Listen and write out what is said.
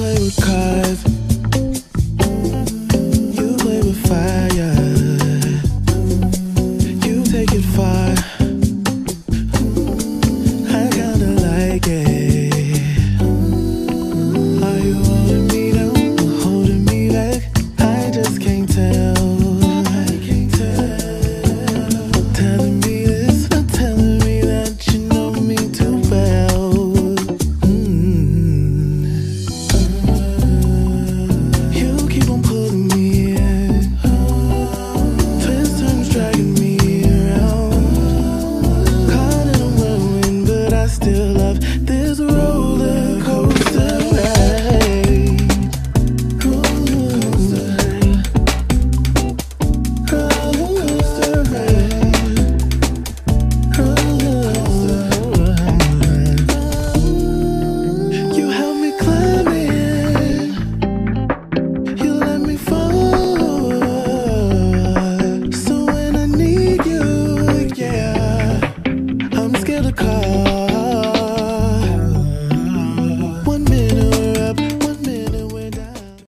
play with cards. of this roller coaster ride. Ride. Ride. You help me climb. You let me fall. So when I need you, yeah, I'm scared to call.